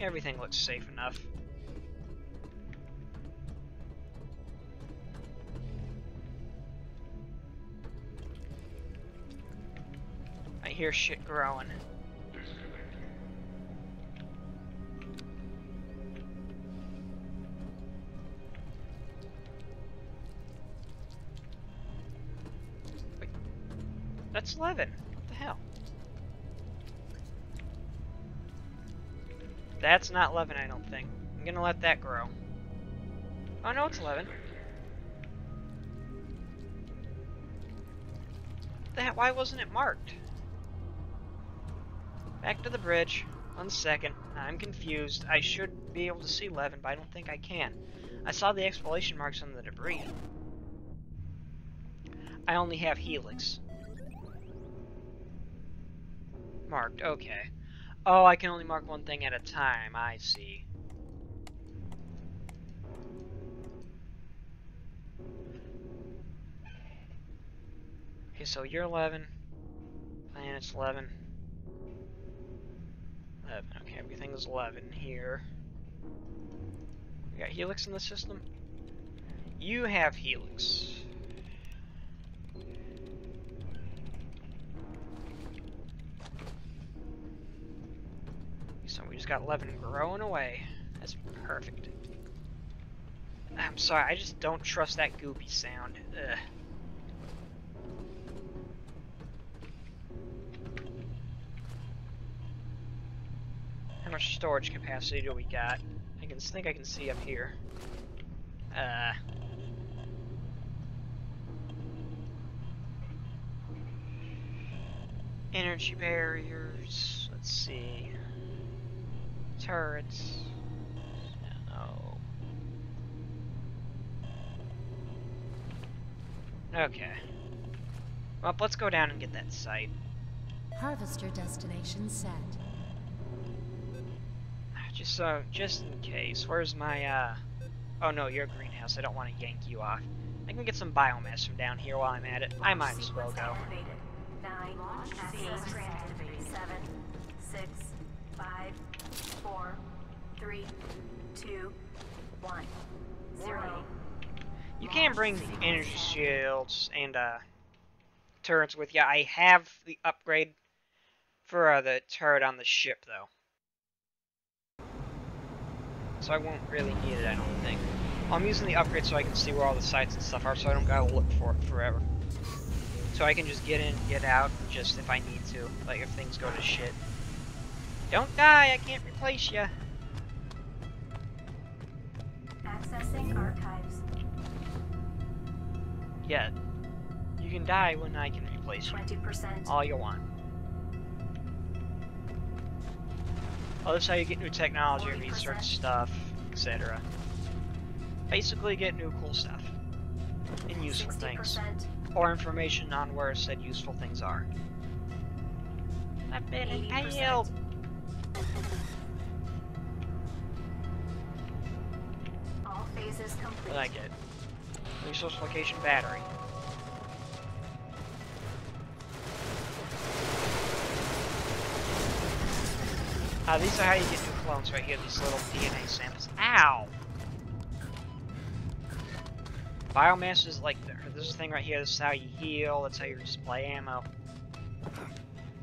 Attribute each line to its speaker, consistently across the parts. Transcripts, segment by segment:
Speaker 1: Everything looks safe enough. I hear shit growing. That's 11. That's not 11, I don't think. I'm gonna let that grow. Oh no, it's 11. That why wasn't it marked? Back to the bridge. One second. I'm confused. I should be able to see 11, but I don't think I can. I saw the explanation marks on the debris. I only have Helix. Marked, okay. Oh, I can only mark one thing at a time. I see. Okay, so you're 11. Planet's 11. 11. Okay, everything's 11 here. We got Helix in the system? You have Helix. So we just got 11 growing away. That's perfect. I'm sorry, I just don't trust that goopy sound. Ugh. How much storage capacity do we got? I can think I can see up here. Uh. Energy barriers. Let's see. Turrets. No. Okay. Well, let's go down and get that site.
Speaker 2: Harvester destination set.
Speaker 1: Just so, just in case. Where's my, uh... Oh no, you're a greenhouse. I don't want to yank you off. I can get some biomass from down here while I'm at it. I might as well go.
Speaker 3: Nine, access activated. Seven, six, five, four, three, two, one, zero.
Speaker 1: You can bring energy shields and, uh, turrets with you. I have the upgrade for uh, the turret on the ship, though. So I won't really need it, I don't think. I'm using the upgrade so I can see where all the sites and stuff are, so I don't gotta look for it forever. So I can just get in, get out, just if I need to, like if things go to shit. Don't die, I can't replace you.
Speaker 3: Accessing archives.
Speaker 1: Yeah. You can die when I can replace you.
Speaker 3: Twenty percent.
Speaker 1: All you want. Oh, this is how you get new technology,
Speaker 3: 40%.
Speaker 1: research stuff, etc. Basically get new cool stuff. And useful things. Or information on where said useful things are. I've been
Speaker 3: 80%.
Speaker 1: impaled!
Speaker 3: All phases complete.
Speaker 1: did I get? Resource location battery. Uh, these are how you get new clones right here, these little DNA samples. Ow! Biomass is like, this thing right here, this is how you heal, that's how you display ammo.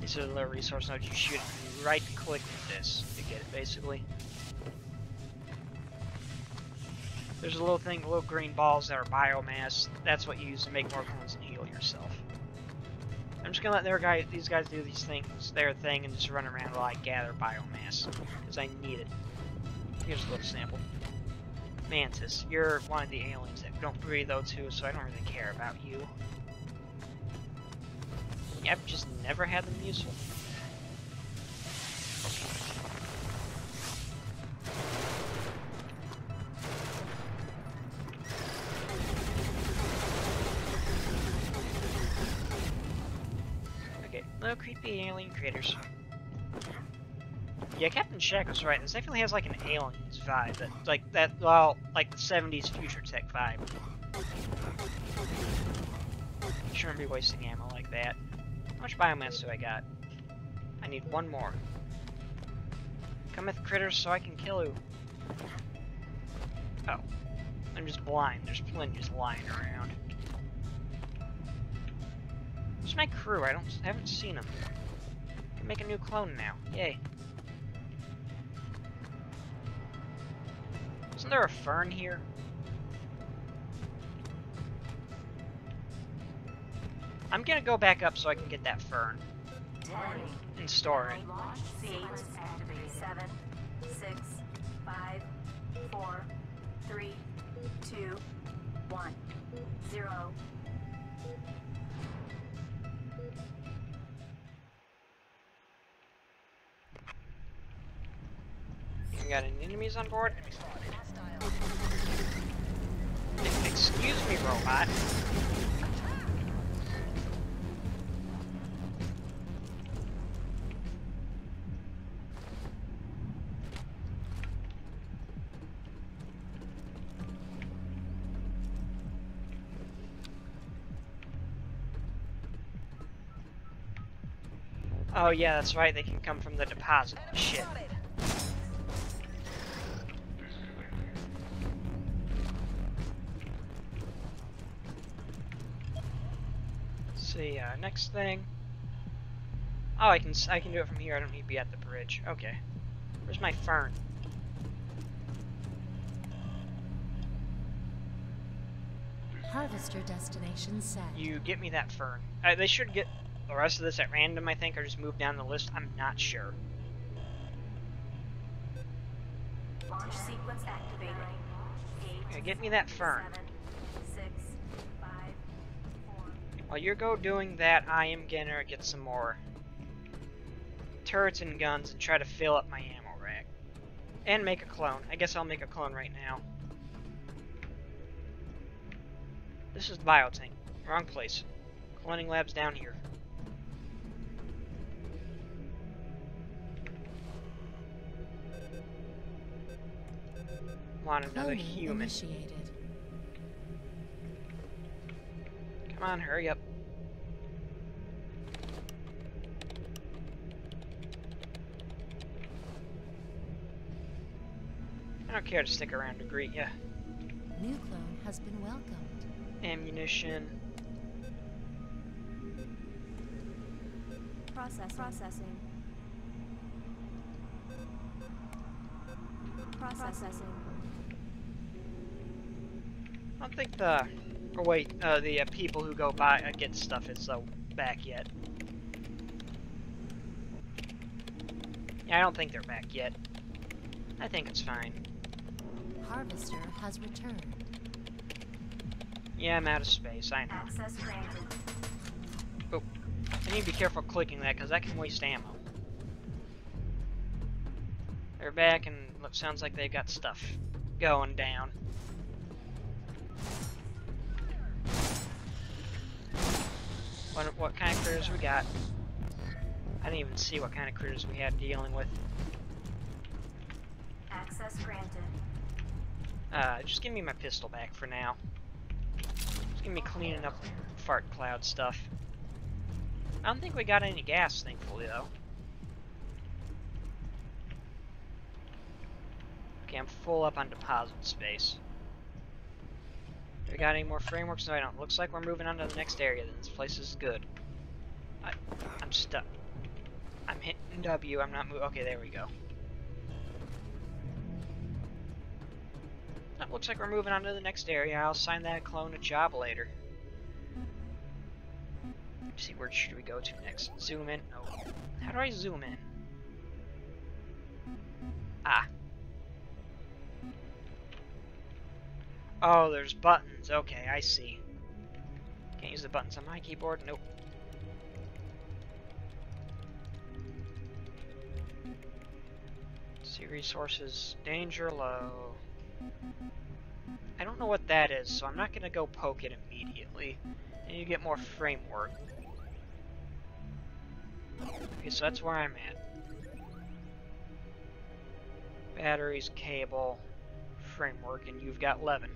Speaker 1: These are the resource nodes, you you right click this to get it, basically. There's a little thing, little green balls that are biomass. That's what you use to make more clones and heal yourself. I'm just gonna let their guy, these guys do these things, their thing, and just run around while I gather biomass, because I need it. Here's a little sample. Mantis, you're one of the aliens that don't breathe though too, so I don't really care about you. Yep, just never had them useful. Okay, little creepy alien critters. Yeah, Captain Shack was right. This definitely has like an aliens vibe. That, like that, well, like the 70s future tech vibe. Shouldn't be wasting ammo like that. How much biomass do I got? I need one more. Come with critters so I can kill you. Oh. I'm just blind. There's plenty just lying around. Where's my crew? I don't I haven't seen them. Can make a new clone now. Yay. Isn't there a fern here? I'm gonna go back up so I can get that fern. And store it. We got any enemies on board? Excuse me, robot. Oh yeah, that's right, they can come from the deposit. Shit. see, uh, next thing. Oh, I can I can do it from here. I don't need to be at the bridge. Okay. Where's my fern?
Speaker 2: Harvester destination set.
Speaker 1: You get me that fern. Uh, they should get the rest of this at random, I think, or just move down the list. I'm not sure.
Speaker 3: Launch sequence activated. Eight,
Speaker 1: Okay, get me that fern.
Speaker 3: seven, six, five, four,
Speaker 1: While you go doing that, I am gonna get some more turrets and guns and try to fill up my ammo rack. And make a clone. I guess I'll make a clone right now. This is the biotank. Wrong place. Cloning lab's down here. Want another
Speaker 2: Cloning
Speaker 1: human.
Speaker 2: initiated.
Speaker 1: Come on, hurry up. I don't care to stick around to greet ya.
Speaker 2: New clone has been welcomed.
Speaker 1: Ammunition.
Speaker 4: Process processing. Processing.
Speaker 1: I don't think the, or wait, uh, the uh, people who go by uh, get stuff is uh, back yet. Yeah, I don't think they're back yet. I think it's fine.
Speaker 2: Harvester has returned.
Speaker 1: Yeah, I'm out of space. I know.
Speaker 3: access granted.
Speaker 1: I need to be careful clicking that because that can waste ammo. They're back and look, sounds like they've got stuff going down. What, what kind of critters we got? I didn't even see what kind of critters we had dealing with.
Speaker 3: Access granted.
Speaker 1: Uh, just give me my pistol back for now. Just give me cleaning up fart cloud stuff. I don't think we got any gas, thankfully, though. Okay, I'm full up on deposit space. We got any more frameworks? No, I don't. Looks like we're moving on to the next area. Then this place is good. I, I'm stuck. I'm hitting W. I'm not moving. Okay, there we go. That looks like we're moving on to the next area. I'll sign that clone a job later. Let's see, where should we go to next? Zoom in? Oh. How do I zoom in? Ah. Oh, there's buttons. Okay, I see. Can't use the buttons on my keyboard. Nope. See resources. Danger low. I don't know what that is, so I'm not gonna go poke it immediately. And you get more framework. Okay, so that's where I'm at. Batteries, cable, framework, and you've got
Speaker 3: 11.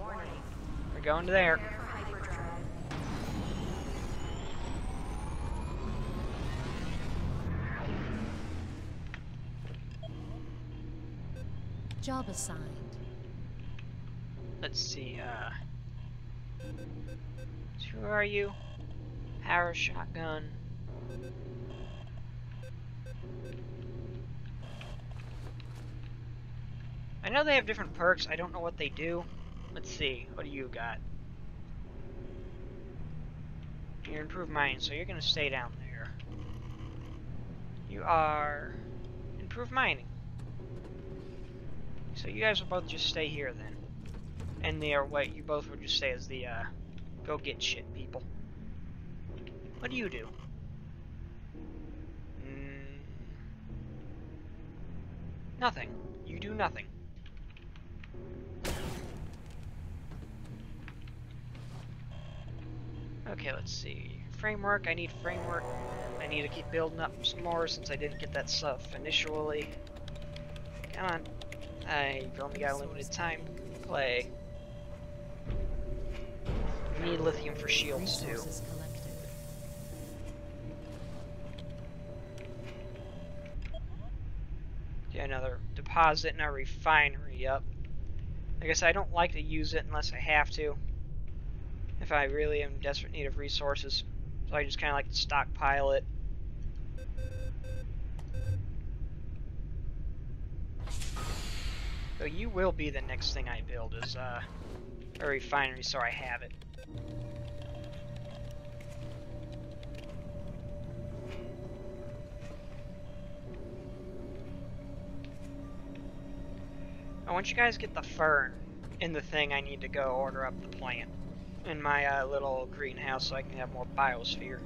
Speaker 1: We're going to there.
Speaker 2: Job assigned.
Speaker 1: Let's see, uh... Who are you? Power shotgun. I know they have different perks, I don't know what they do. Let's see, what do you got? You're improved mining, so you're gonna stay down there. You are improved mining. So you guys will both just stay here then. And they are what you both would just stay as the uh go get shit people. What do you do? Mm, nothing. You do nothing. Okay, let's see. Framework, I need framework. I need to keep building up some more since I didn't get that stuff initially. Come on. I've only got a limited time play. Need lithium for shields too. Get another deposit in our refinery up. Like I said, I don't like to use it unless I have to. If I really am desperate need of resources. So I just kind of like to stockpile it. So you will be the next thing I build is uh, a refinery so I have it. Now, once you guys get the fern in the thing, I need to go order up the plant in my uh, little greenhouse so I can have more biosphere.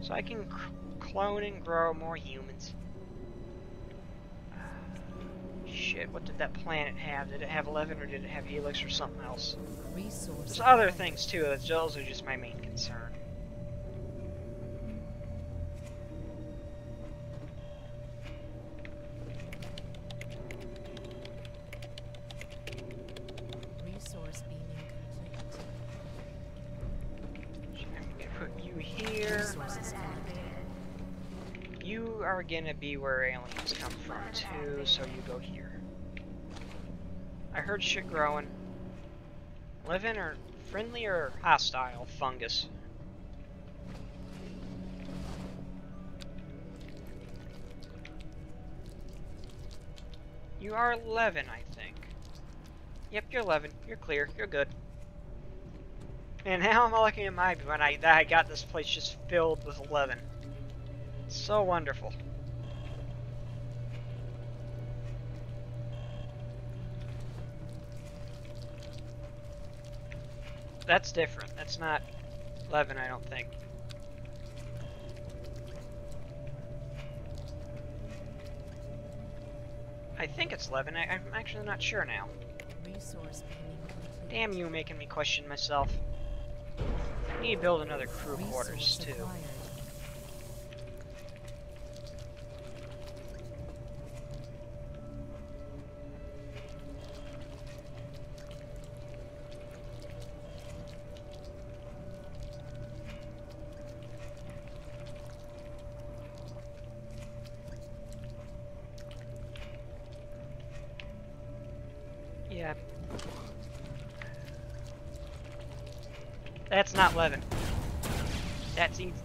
Speaker 1: So I can clone and grow more humans. Shit, what did that planet have? Did it have 11 or did it have helix or something else?
Speaker 2: Resource.
Speaker 1: There's other things too, those are just my main concern. Put you here. You are gonna be where aliens come from too, so you go here. I heard shit growing. Living or friendly or hostile fungus? You are 11, I think. Yep, you're 11. You're clear. You're good. And how am I looking at my when I that I got this place just filled with 11? So wonderful. That's different. That's not 11, I don't think. I think it's 11. I, I'm actually not sure now.
Speaker 2: Resource beaming complete.
Speaker 1: Damn you making me question myself. Need to build another crew quarters too.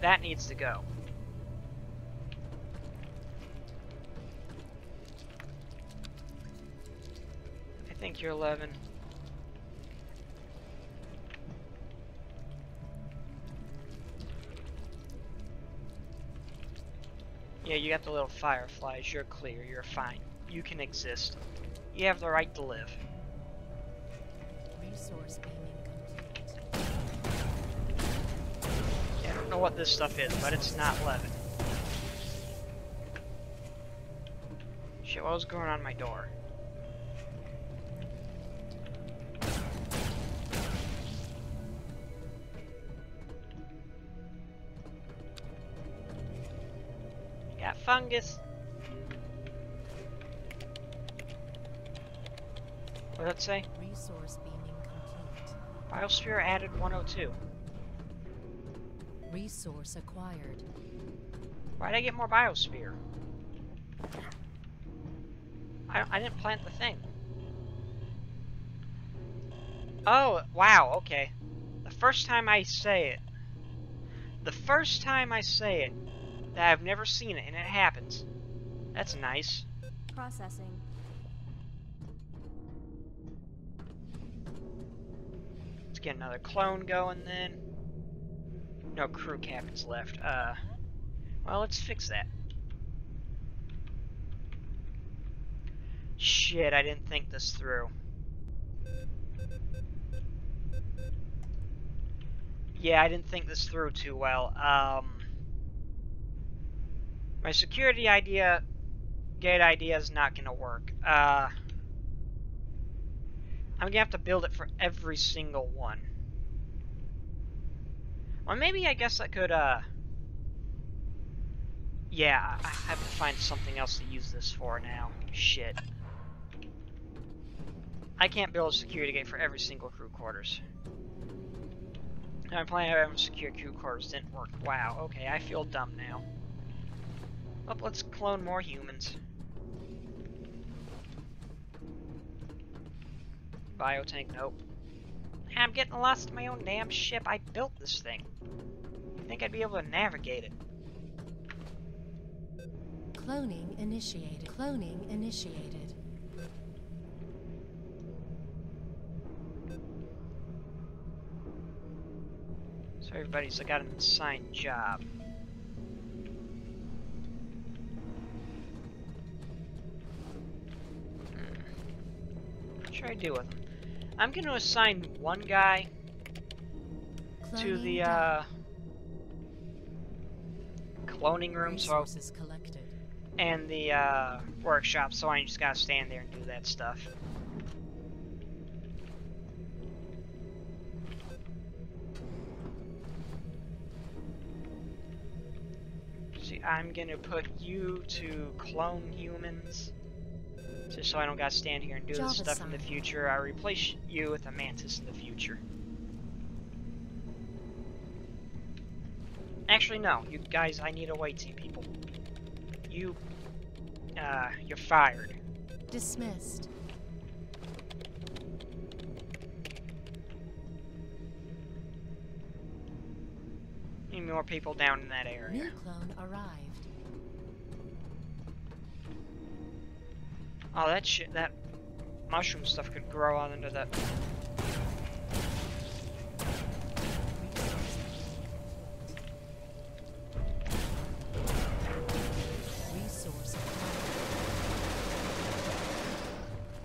Speaker 1: That needs to go. I think you're 11. Yeah, you got the little fireflies. You're clear. You're fine. You can exist. You have the right to live.
Speaker 2: Resource
Speaker 1: don't know what this stuff is, but it's not Levin. Shit, what was going on my door? Got fungus. What did that say?
Speaker 2: Resource beaming complete.
Speaker 1: Biosphere added 102.
Speaker 2: Resource acquired.
Speaker 1: Why'd I get more biosphere? I, I didn't plant the thing. Oh, wow, okay. The first time I say it, the first time I say it, that I've never seen it, and it happens. That's nice.
Speaker 4: Processing.
Speaker 1: Let's get another clone going then. No crew cabins left. Uh, well, let's fix that. Shit, I didn't think this through. Yeah, I didn't think this through too well. Um, my security idea, gate idea is not gonna work. Uh, I'm gonna have to build it for every single one. Well, maybe I guess I could, uh... Yeah, I have to find something else to use this for now. Shit. I can't build a security gate for every single crew quarters. I'm planning on having secure crew quarters didn't work. Wow, okay, I feel dumb now. Well, let's clone more humans. Biotank, nope. I'm getting lost in my own damn ship. I built this thing. I think I'd be able to navigate it.
Speaker 2: Cloning initiated. Cloning initiated.
Speaker 1: So everybody's got an assigned job. Hmm. What should I do with them? I'm going to assign one guy to the uh, cloning room, so
Speaker 2: collected.
Speaker 1: and the uh, workshop, so I just gotta stand there and do that stuff. See, I'm gonna put you to clone humans, just so I don't gotta stand here and do this stuff in the future. I replace you with a mantis in the future. Actually, no. You guys, I need a white team people. You, uh, you're fired.
Speaker 2: Dismissed.
Speaker 1: Need more people down in that area.
Speaker 2: New clone arrived.
Speaker 1: Oh, that shit, that mushroom stuff could grow on into that.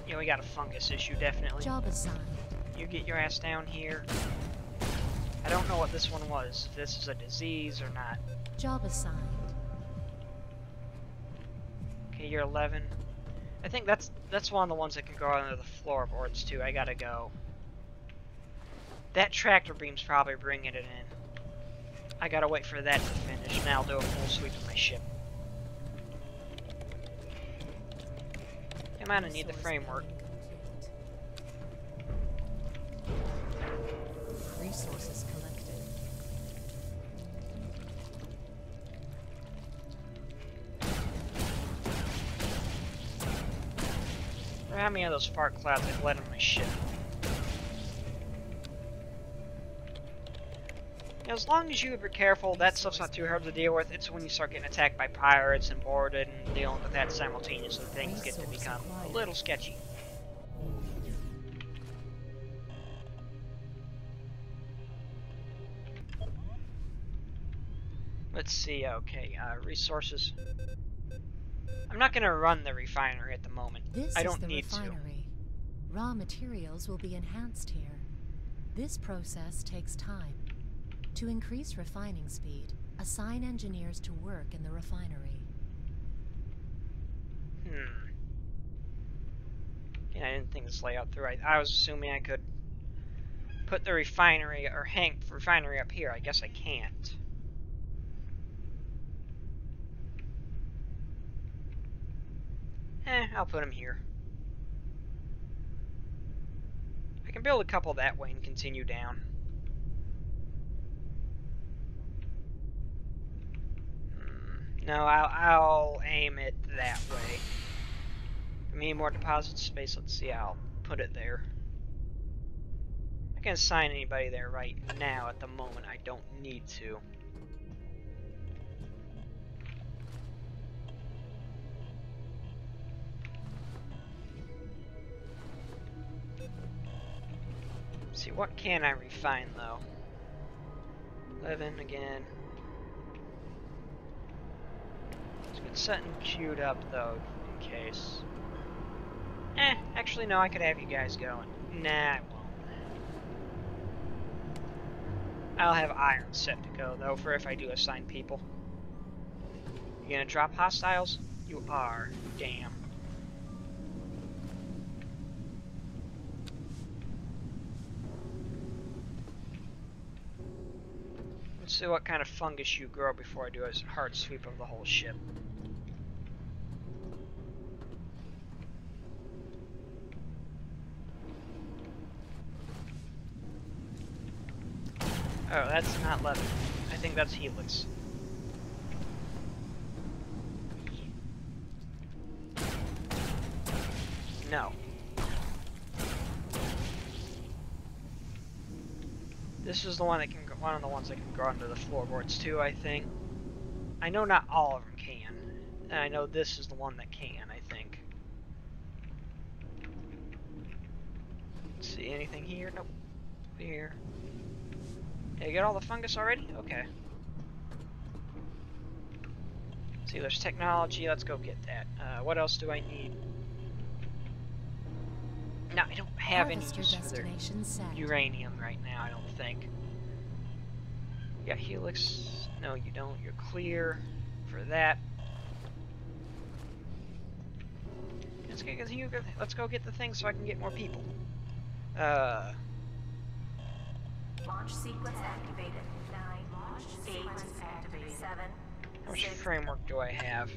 Speaker 1: Yeah, we got a fungus issue, definitely.
Speaker 2: Job assigned.
Speaker 1: You get your ass down here. I don't know what this one was. If this is a disease or not.
Speaker 2: Job assigned.
Speaker 1: Okay, you're 11. I think that's that's one of the ones that can go under the floorboards too. I gotta go. That tractor beam's probably bringing it in. I gotta wait for that to finish, and I'll do a full sweep of my ship. Come on, I need the framework.
Speaker 2: Resources
Speaker 1: How many of those fart clouds I've let in my ship? As long as you are careful, that stuff's not too hard to deal with. It's when you start getting attacked by pirates and boarded and dealing with that simultaneously, things get to become a little sketchy. Let's see, okay, uh, resources. I'm not gonna run the refinery at the moment.
Speaker 2: This
Speaker 1: I don't
Speaker 2: is the
Speaker 1: need to.
Speaker 2: refinery. Raw materials will be enhanced here. This process takes time. To increase refining speed, assign engineers to work in the refinery.
Speaker 1: Hmm. Yeah, I didn't think this layout through. I, I was assuming I could put the refinery or hang refinery up here. I guess I can't. Eh, I'll put him here. I can build a couple that way and continue down. Hmm, No, I'll, I'll aim it that way. Give me more deposit space. Let's see. I'll put it there. I can assign anybody there right now. At the moment, I don't need to. What can I refine though? 11 again. Let's get something queued up though, in case. Eh, actually no, I could have you guys going. Nah, I won't. I'll have iron set to go though for if I do assign people. You gonna drop hostiles? You are. Damn. Let's see what kind of fungus you grow before I do a hard sweep of the whole ship. Oh, that's not leather. I think that's helix. No. This is the one that can go, one of the ones that can grow under the floorboards too, I think. I know not all of them can. And I know this is the one that can, I think. See, anything here? Nope. Here. Did I get all the fungus already? Okay. See, there's technology. Let's go get that. Uh, what else do I need? No, I don't have any use for uranium right now, I don't think. Yeah, helix. No, you don't. You're clear for that. Let's go get, the- let's go get the thing so I can get more people. Uh,
Speaker 3: Launch sequence activated. Nine. Launch sequence activated. Seven.
Speaker 1: how much
Speaker 3: six,
Speaker 1: framework do I have?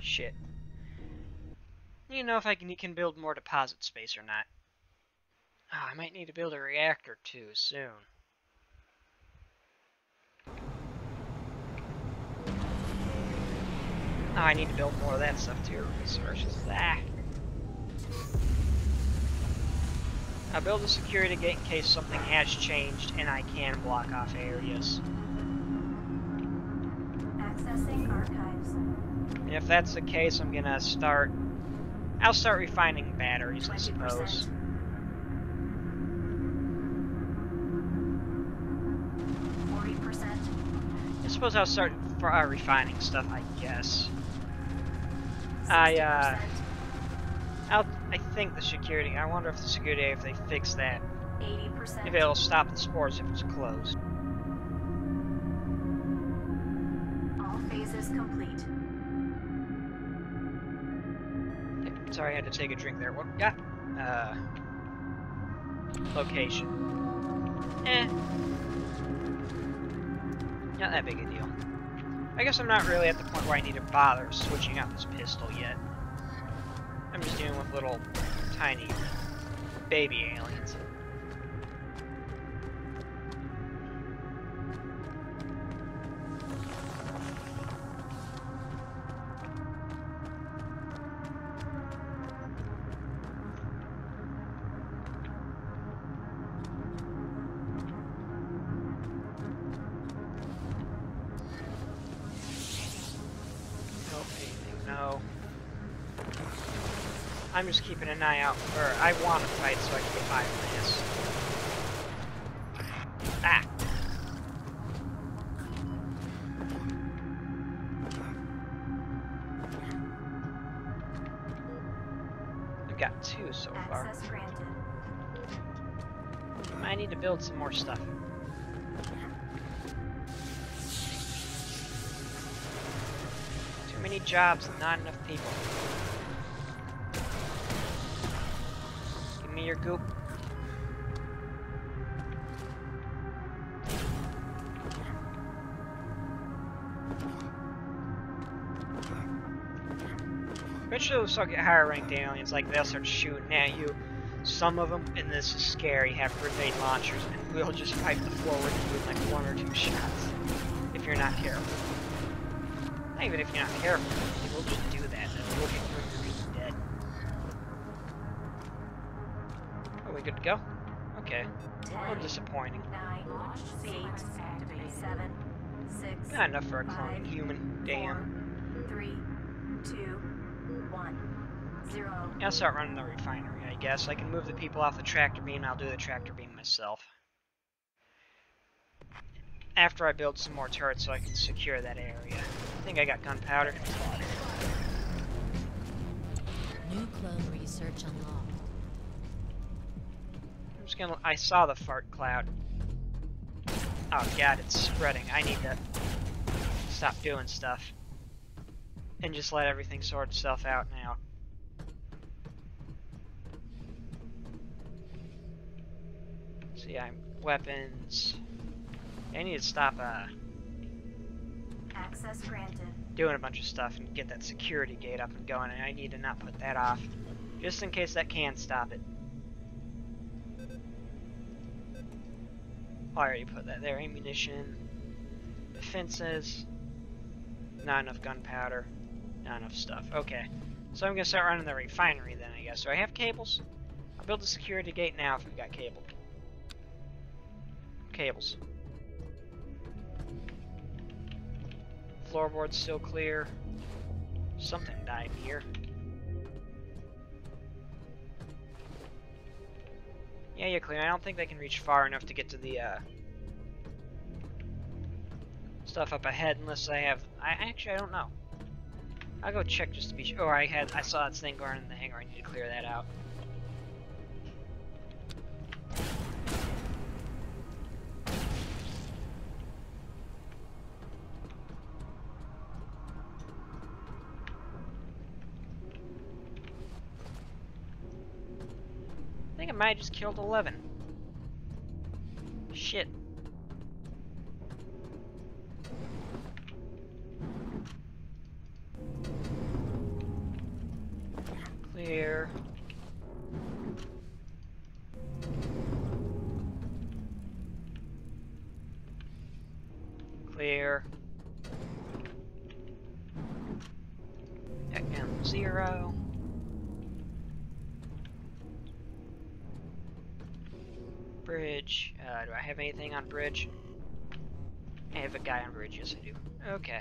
Speaker 1: Shit. You know if I can, can build more deposit space or not. Ah, I might need to build a reactor too soon. Oh, I need to build more of that stuff too. Resources. Ah. I'll build a security gate in case something has changed and I can block off areas.
Speaker 3: Accessing archives.
Speaker 1: And if that's the case, I'm gonna start. I'll start refining batteries, I
Speaker 3: 20%.
Speaker 1: suppose. Suppose I'll start for, uh, refining stuff, I guess. I, uh, I'll, I think the security, I wonder if the security, if they fix that,
Speaker 3: Eighty percent.
Speaker 1: if it'll stop the spores if it's closed.
Speaker 3: All phases complete.
Speaker 1: Sorry, I had to take a drink there. What? Yeah. Uh. Location. Eh. Not that big a deal. I guess I'm not really at the point where I need to bother switching out this pistol yet. I'm just dealing with little tiny baby aliens. An eye out for. I want to fight so I can get biomass. Ah! I've got two so far. I need to build some more stuff. Too many jobs and not enough people. Me your goop. Eventually we'll start get higher ranked aliens, like they'll start shooting at you. Some of them, and this is scary, have grenade launchers, and we'll just fight the floor with you in like one or two shots, if you're not careful. Not Even if you're not careful, will just do that, we good to go? Okay. A little
Speaker 3: Ten,
Speaker 1: disappointing.
Speaker 3: nine, eight, seven, six,
Speaker 1: Not enough for a cloning human. Damn.
Speaker 3: four, three, two, one, zero.
Speaker 1: I'll start running the refinery, I guess. I can move the people off the tractor beam, I'll do the tractor beam myself. After I build some more turrets so I can secure that area. I think I got gunpowder.
Speaker 2: New clone research unlocked.
Speaker 1: Just gonna. I saw the fart cloud. Oh god, it's spreading. I need to stop doing stuff. And just let everything sort itself out now. See, I'm weapons. I need to stop uh,
Speaker 3: Access granted.
Speaker 1: doing a bunch of stuff and get that security gate up and going, and I need to not put that off. Just in case that can stop it. I already put that there. Ammunition, defenses, not enough gunpowder, not enough stuff. Okay, so I'm gonna start running the refinery then, I guess. Do I have cables? I'll build a security gate now if we've got cable. Cables. Floorboard's still clear. Something died here. Yeah, you're clear. I don't think they can reach far enough to get to the uh, stuff up ahead unless I have. I actually I don't know. I'll go check just to be sure. Oh, I had I saw that thing going in the hangar. I need to clear that out. I just killed 11. Shit. Bridge? I have a guy on bridge. Yes, I do. Okay.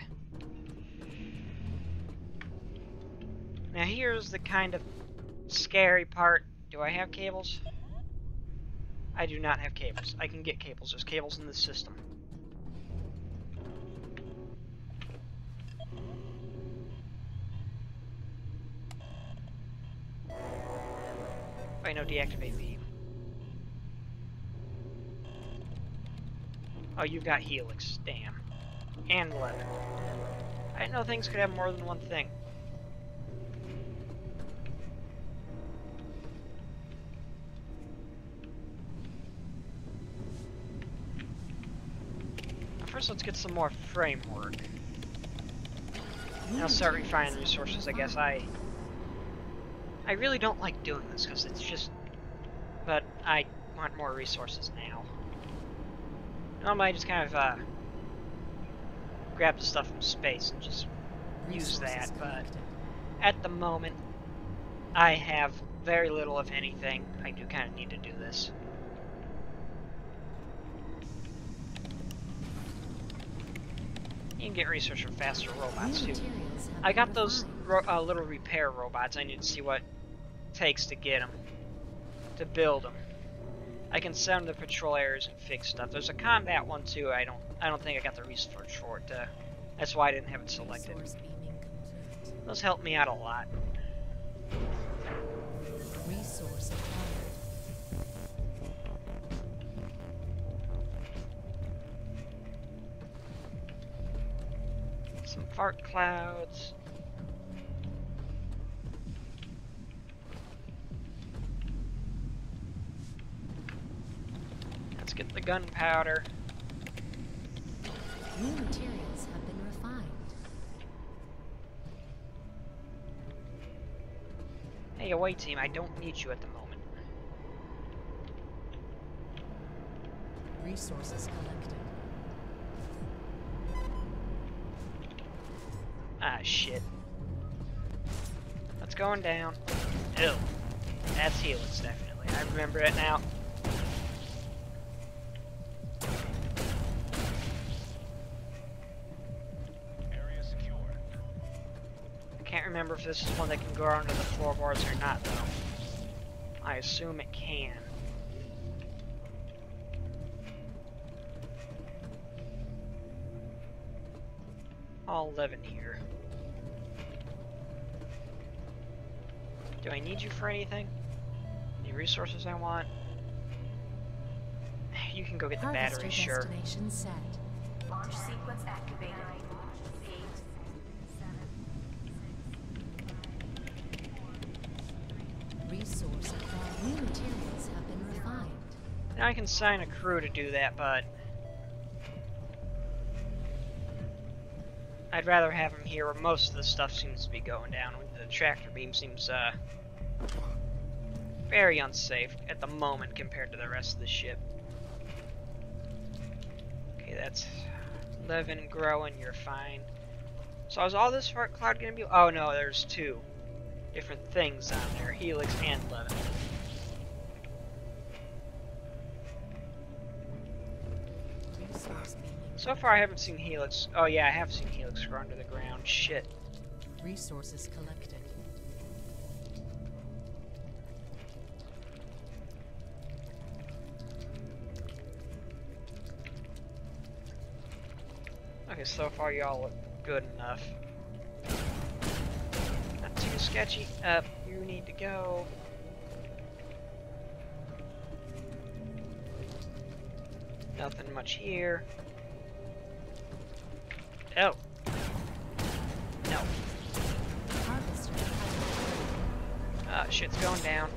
Speaker 1: Now here's the kind of scary part. Do I have cables? I do not have cables. I can get cables. There's cables in the system. Wait, no, deactivate beam. Oh, you've got Helix. Damn. And Lemon. I didn't know things could have more than one thing. First, let's get some more framework. And I'll start refining resources, I guess. I I really don't like doing this because it's just... But I want more resources now. Normally I just kind of uh, grab the stuff from space and just use that, but at the moment I have very little, if anything. I do kind of need to do this. You can get research from faster robots too. I got those ro uh, little repair robots. I need to see what it takes to get them, to build them. I can send them to patrol areas and fix stuff. There's a combat one too. I don't. I don't think I got the resource for it. Uh, that's why I didn't have it selected.
Speaker 2: Resource beaming complete.
Speaker 1: Those help me out a lot.
Speaker 2: Resource.
Speaker 1: Some fart clouds. Let's get the gunpowder.
Speaker 2: New materials have been refined.
Speaker 1: Hey, away team, I don't need you at the moment.
Speaker 2: Resources collected.
Speaker 1: Ah, shit. What's going down? Ew. That's Helix, definitely. I remember it now. If this is one that can go under the floorboards or not, though. I assume it can. All 11 here. Do I need you for anything? Any resources I want? You can go get the
Speaker 2: Harvester
Speaker 1: battery, sure.
Speaker 2: set.
Speaker 3: Launch sequence activated.
Speaker 1: I can sign a crew to do that, but I'd rather have him here where most of the stuff seems to be going down. The tractor beam seems uh, very unsafe at the moment compared to the rest of the ship. Okay, that's 11 growing, you're fine. So is all this fart cloud gonna be? Oh no, there's two different things on there, Helix and 11. So far, I haven't seen Helix. Oh yeah, I have seen Helix grow under the ground. Shit.
Speaker 2: Resources collected.
Speaker 1: Okay, so far y'all look good enough. Not too sketchy. Up, you need to go. Nothing much here. Oh. No.
Speaker 2: Acquired.
Speaker 1: Uh, shit's going down.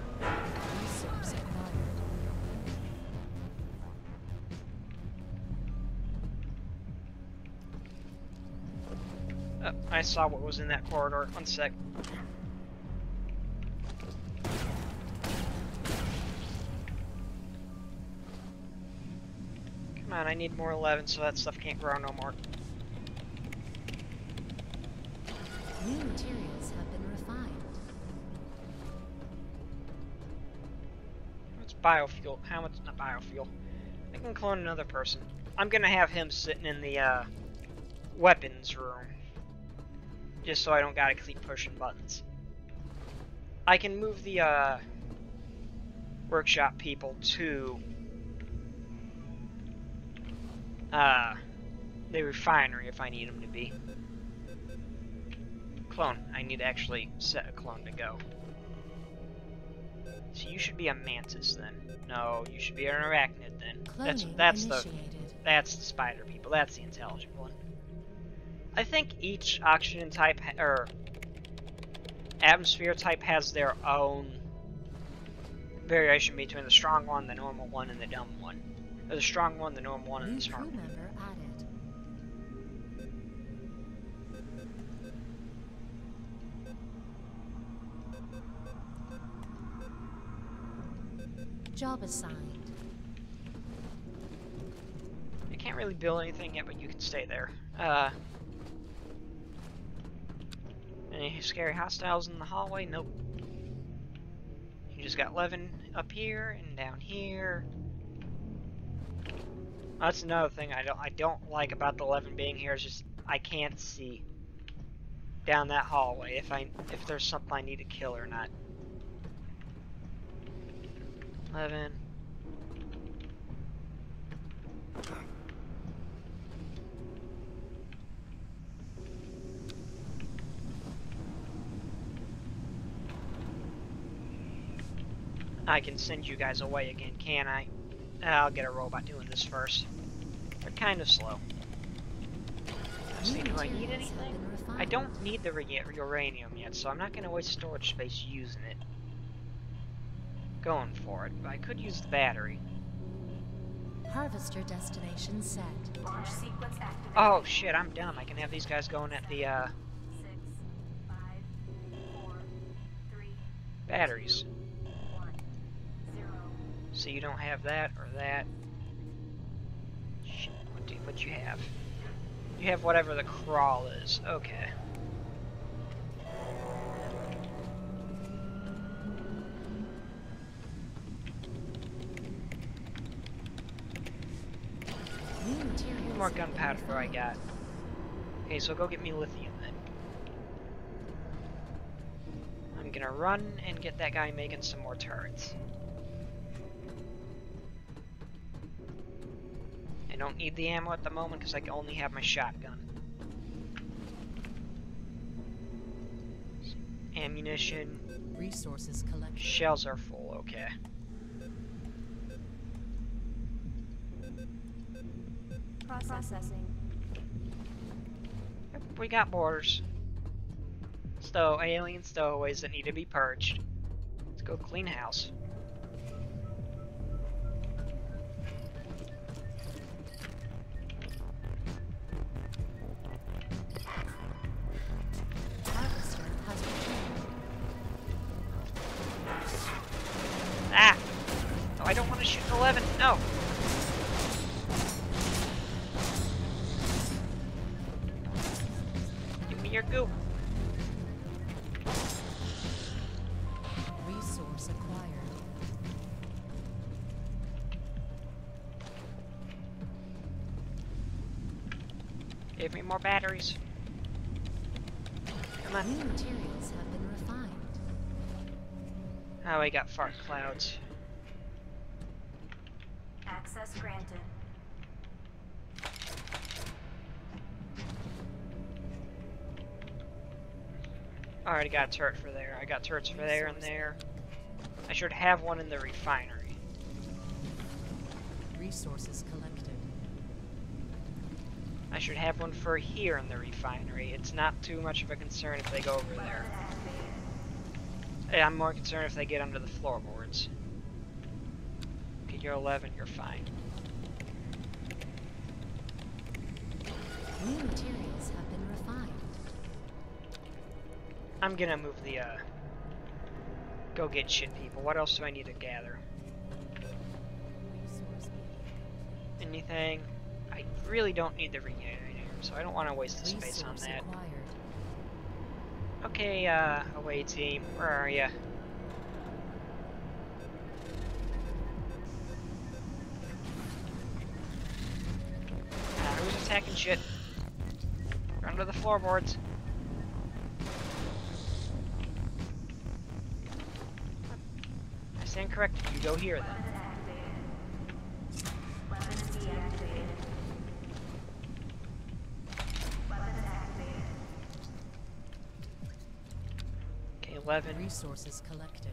Speaker 1: Uh, I saw what was in that corridor. One sec. Come on, I need more 11 so that stuff can't grow no more.
Speaker 2: New materials have been refined.
Speaker 1: What's biofuel? How much? Not biofuel. I can clone another person. I'm gonna have him sitting in the uh, weapons room, just so I don't gotta keep pushing buttons. I can move the uh, workshop people to uh, the refinery if I need them to be. Clone. I need to actually set a clone to go. So you should be a mantis then. No, you should be an arachnid then. That's
Speaker 2: Cloning
Speaker 1: that's the
Speaker 2: initiated.
Speaker 1: that's the spider people. That's the intelligent one. I think each oxygen type or atmosphere type has their own variation between the strong one, the normal one, and the dumb one. Or the strong one, the normal one, and the smart one.
Speaker 2: Job assigned.
Speaker 1: You can't really build anything yet, but you can stay there. Uh, any scary hostiles in the hallway? Nope. You just got Levin up here and down here. That's another thing I don't I don't like about the Levin being here is just I can't see down that hallway if I if there's something I need to kill or not. Levin. I can send you guys away again, can I? I'll get a robot doing this first. They're kind of slow. See, do I need anything? I don't need the uranium yet, so I'm not going to waste storage space using it. Going for it, but I could use the battery.
Speaker 2: Harvester destination set.
Speaker 3: Launch sequence activated.
Speaker 1: Oh shit, I'm dumb. I can have these guys going at the uh,
Speaker 3: Six, five, four, three,
Speaker 1: batteries.
Speaker 3: one, zero.
Speaker 1: So you don't have that or that. Shit, what do what you have? You have whatever the crawl is. Okay. Gunpowder I got? Okay, so go get me lithium then. I'm gonna run and get that guy making some more turrets. I don't need the ammo at the moment because I can only have my shotgun. Ammunition,
Speaker 2: Resources collected.
Speaker 1: shells are full, okay.
Speaker 4: Processing.
Speaker 1: We got boarders. Stow alien stowaways that need to be purged. Let's go clean house. More batteries. Come on.
Speaker 2: New materials have been refined.
Speaker 1: Oh, we got fart clouds.
Speaker 3: Access granted.
Speaker 1: Already got a turret for there. I got turrets for there and there. I should have one in the refinery.
Speaker 2: Resources collected.
Speaker 1: Should have one for here in the refinery. It's not too much of a concern if they go over there. I'm more concerned if they get under the floorboards. Okay, you're 11, you're fine.
Speaker 2: New materials have been refined.
Speaker 1: I'm gonna move the, uh... Go get shit people. What else do I need to gather? Anything? I really don't need the regenerator, so I don't want to waste the space on that.
Speaker 2: acquired.
Speaker 1: Okay, uh, away team, where are ya? Uh, who's attacking shit? Under the floorboards. I stand corrected. You go here then. 11.
Speaker 2: Resources collected.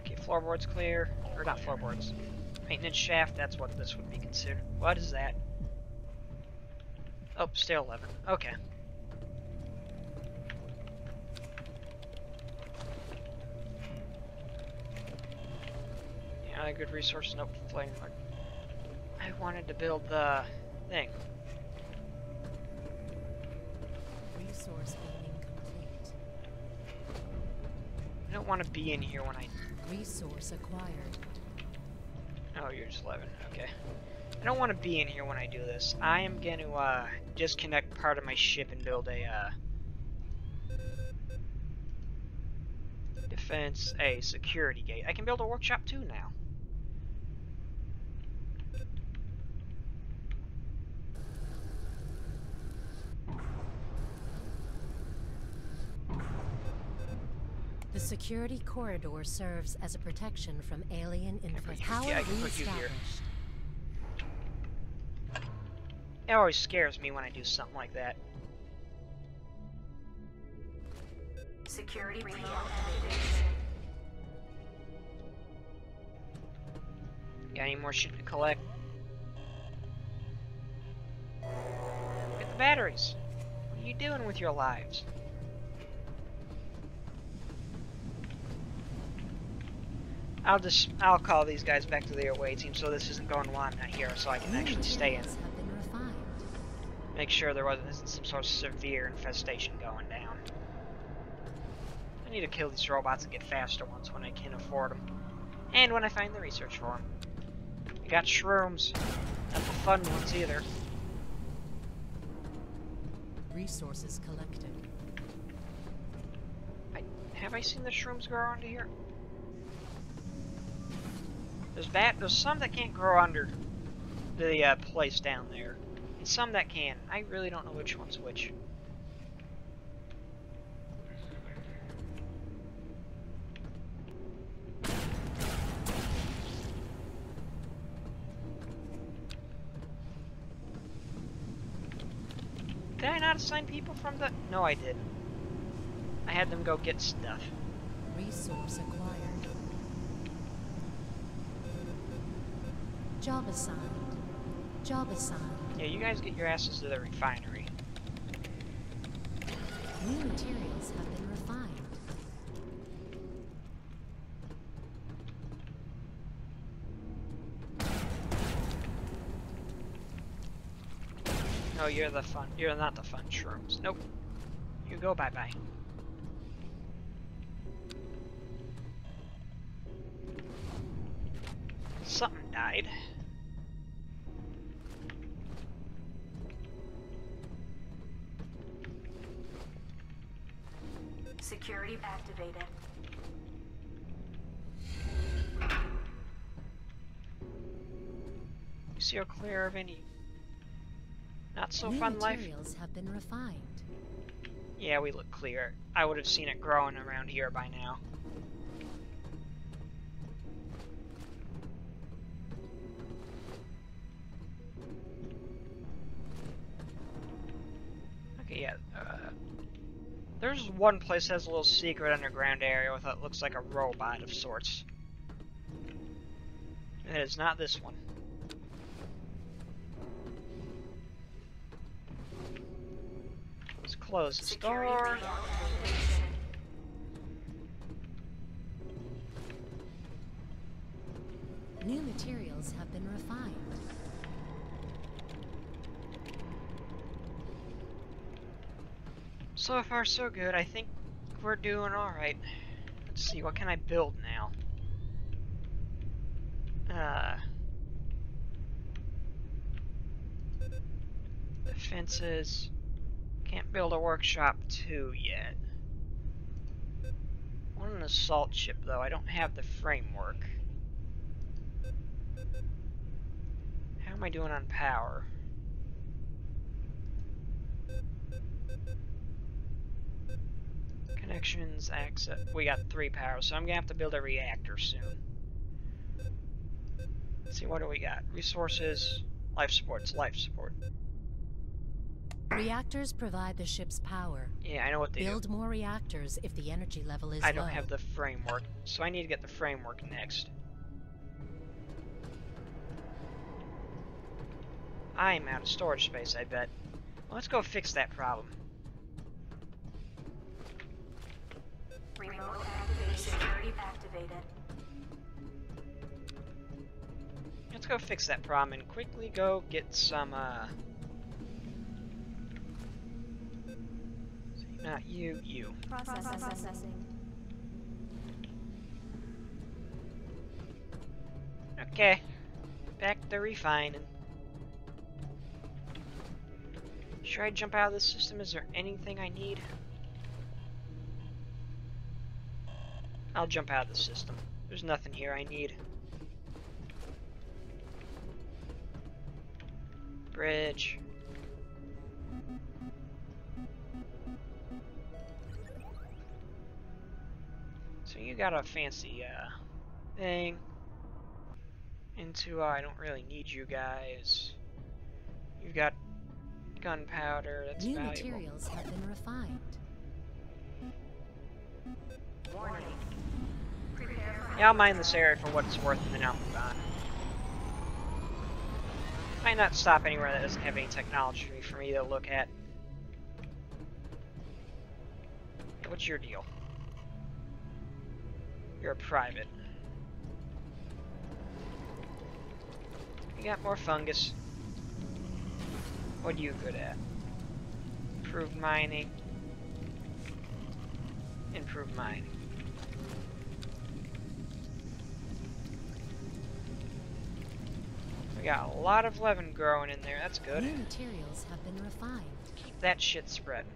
Speaker 1: Okay, floorboards clear. Or not floorboards. Maintenance shaft, that's what this would be considered. What is that? Oh, still 11. Okay. A good resource. Nope, flame. mark. I wanted to build the thing.
Speaker 2: Resource being complete.
Speaker 1: I don't want to be in here when I
Speaker 2: Resource acquired.
Speaker 1: Oh, you're just 11. Okay. I don't want to be in here when I do this. I am going to uh, disconnect part of my ship and build a uh, defense, a security gate. I can build a workshop too now.
Speaker 2: The security corridor serves as a protection from alien
Speaker 1: I put
Speaker 2: infiltration.
Speaker 1: you-
Speaker 2: Power
Speaker 1: yeah, I can put you here. It always scares me when I do something like that.
Speaker 3: Security deactivated.
Speaker 1: Got any more shit to collect? Get the batteries. What are you doing with your lives? I'll just I'll call these guys back to their away team so this isn't going on here so I can actually stay in.
Speaker 2: materials have been refined.
Speaker 1: Make sure there wasn't isn't some sort of severe infestation going down. I need to kill these robots and get faster ones when I can afford them. And when I find the research for them. I got shrooms. Not the fun ones either.
Speaker 2: Resources collected.
Speaker 1: have I seen the shrooms grow under here? There's that. There's some that can't grow under the uh, place down there, and some that can. I really don't know which one's which. Did I not assign people from the? No, I didn't. I had them go get stuff.
Speaker 2: Resource acquired. Job assigned. Job assigned.
Speaker 1: Yeah, you guys get your asses to the refinery.
Speaker 2: New materials have been refined.
Speaker 1: No, you're the fun. You're not the fun shrooms. Nope. You go bye bye. Something died.
Speaker 3: Security activated.
Speaker 1: You see, are clear of any not so
Speaker 2: New
Speaker 1: fun life.
Speaker 2: materials have been refined.
Speaker 1: Yeah, we look clear. I would have seen it growing around here by now. Okay, yeah. Uh, there's one place that has a little secret underground area with what looks like a robot of sorts. And It is not this one. Let's close the door.
Speaker 2: New materials have been refined.
Speaker 1: So far, so good. I think we're doing alright. Let's see, what can I build now? Uh. Defenses. Can't build a workshop 2 yet. Want an assault ship, though. I don't have the framework. How am I doing on power? Connections, access. Uh, we got three power, so I'm gonna have to build a reactor soon. Let's see, what do we got? Resources, life supports, life support.
Speaker 2: Reactors provide the ship's power.
Speaker 1: Yeah, I know what they
Speaker 2: Build
Speaker 1: do.
Speaker 2: more reactors if the energy level is
Speaker 1: I don't
Speaker 2: low.
Speaker 1: have the framework, so I need to get the framework next. I'm out of storage space, I bet. Well, let's go fix that problem.
Speaker 3: Activated.
Speaker 1: Let's go fix that problem and quickly go get some, uh... see, Not you, you.
Speaker 4: Processing.
Speaker 1: Okay. Back to refining. Should I jump out of the system? Is there anything I need? I'll jump out of the system. There's nothing here I need. Bridge. So you got a fancy uh, thing. Into uh, I don't really need you guys. You've got gunpowder. That's
Speaker 2: New
Speaker 1: valuable.
Speaker 2: materials have been refined.
Speaker 3: Warning.
Speaker 1: Yeah, I'll mine this area for what it's worth and then I'll move on. Might not stop anywhere that doesn't have any technology for me to look at. What's your deal? You're a private. You got more fungus. What are you good at? Improved mining. Improved mining. Got a lot of leaven growing in there. That's good.
Speaker 2: New materials have been refined.
Speaker 1: Keep that shit spreading.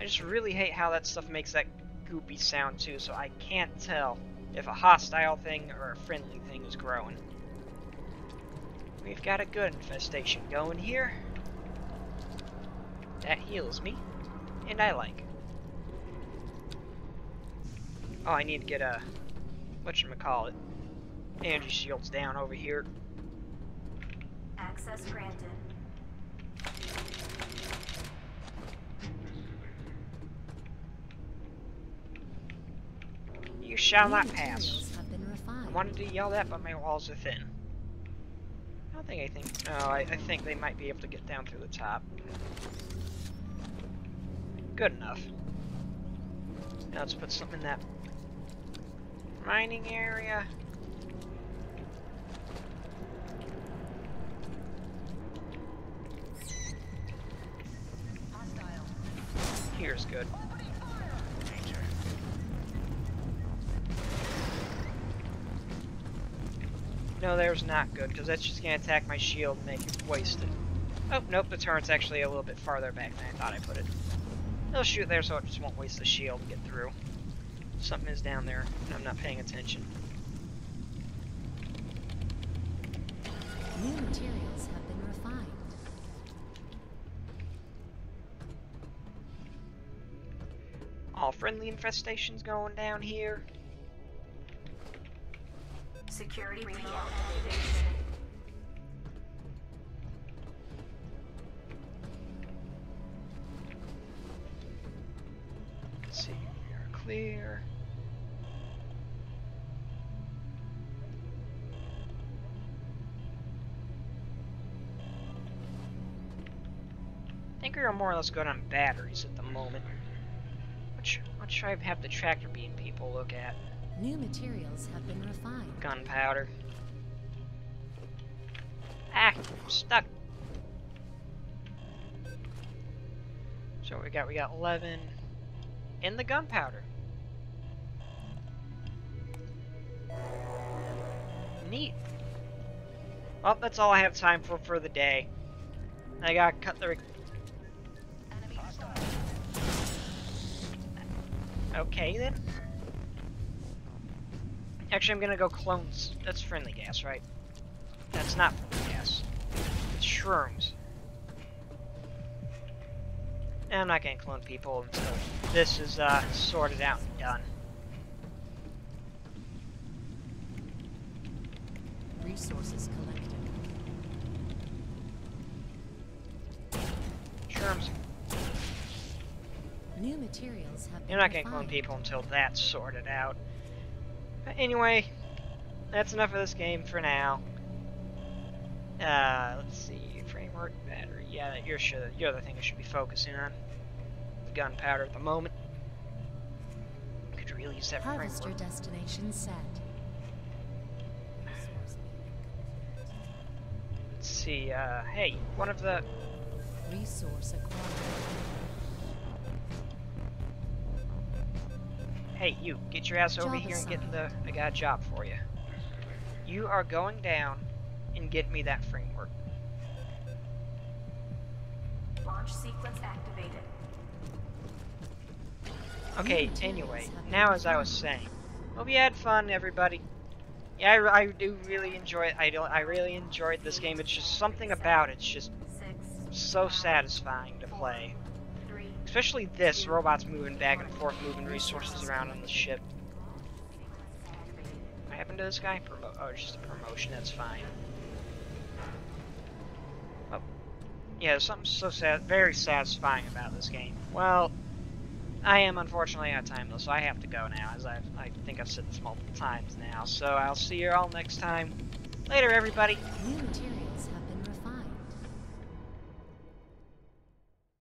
Speaker 1: I just really hate how that stuff makes that goopy sound too, so I can't tell if a hostile thing or a friendly thing is growing. We've got a good infestation going here. That heals me, and I like. Oh, I need to get a whatchamacallit. Energy shields down over here.
Speaker 3: Access granted.
Speaker 1: You shall not pass.
Speaker 2: materials have been
Speaker 1: I wanted to yell that, but my walls are thin. I don't think I think. No, I, I think they might be able to get down through the top. Good enough. Now let's put something in that mining area. Here's good. No, there's not good, because that's just going to attack my shield and make it wasted. Oh, nope, the turret's actually a little bit farther back than I thought I put it. They'll shoot there so it just won't waste the shield and get through. Something is down there, and I'm not paying attention.
Speaker 2: New materials
Speaker 1: All friendly infestations going down here.
Speaker 3: Security.
Speaker 1: Let's see, we are clear. I think we are more or less good on batteries at the moment. Should I have the tractor beam people look at?
Speaker 2: New materials have been refined.
Speaker 1: Gunpowder. Ah, I'm stuck. So we got we got 11 in the gunpowder. Neat. Well, that's all I have time for for the day. I got cutlery. Okay then. Actually, I'm gonna go clones. That's friendly gas, right? That's not friendly gas. It's shrooms. I'm not gonna clone people until this is uh, sorted out and done.
Speaker 2: Resources collected. New materials have
Speaker 1: You're not gonna clone people until that's sorted out. But anyway, that's enough of this game for now. Uh, let's see, framework, battery. Yeah, you're sure you're the thing I should be focusing on. The gunpowder at the moment. Could really use that
Speaker 2: Harvester
Speaker 1: framework.
Speaker 2: destination set.
Speaker 1: Let's see. Uh, hey, one of the
Speaker 2: Resource acquired.
Speaker 1: Hey, you, get your ass over
Speaker 2: Job
Speaker 1: here and get
Speaker 2: assigned.
Speaker 1: the. I got a job for you. You are going down and get me that framework.
Speaker 3: Launch sequence activated.
Speaker 1: Okay, anyway, now as I was
Speaker 2: refined.
Speaker 1: saying, hope you had fun, everybody. Yeah, I, I do really enjoy it. I do. I really enjoyed this game. It's just something about it. It's just so satisfying to play. Especially this, robots moving back and forth, moving resources around on the ship. What happened to this guy? Promo- oh, just a promotion, that's fine. Oh. Yeah, there's something so sad, very satisfying about this game. Well, I am unfortunately out of time though, so I have to go now, as I I think I've said this multiple times now. So I'll see you all next time. Later, everybody.